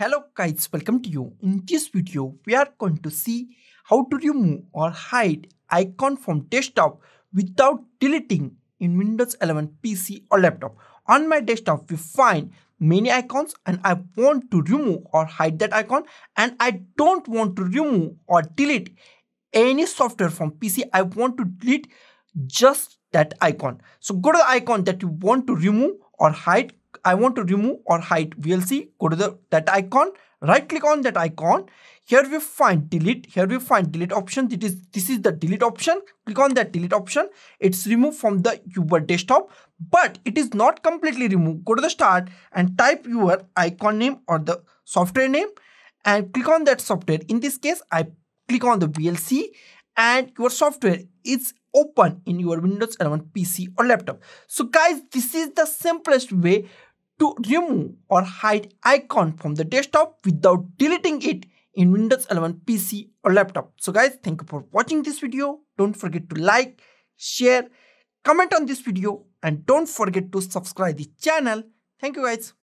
Hello guys, welcome to you. In this video, we are going to see how to remove or hide icon from desktop without deleting in Windows 11 PC or laptop. On my desktop, we find many icons and I want to remove or hide that icon and I don't want to remove or delete any software from PC. I want to delete just that icon. So go to the icon that you want to remove or hide I want to remove or hide VLC, go to the that icon, right click on that icon. Here we find delete. Here we find delete option. It is this is the delete option. Click on that delete option. It's removed from the your desktop, but it is not completely removed. Go to the start and type your icon name or the software name and click on that software. In this case, I click on the VLC and your software is open in your Windows 11 PC or laptop. So guys, this is the simplest way to remove or hide icon from the desktop without deleting it in Windows 11 PC or laptop. So guys, thank you for watching this video. Don't forget to like, share, comment on this video and don't forget to subscribe the channel. Thank you guys.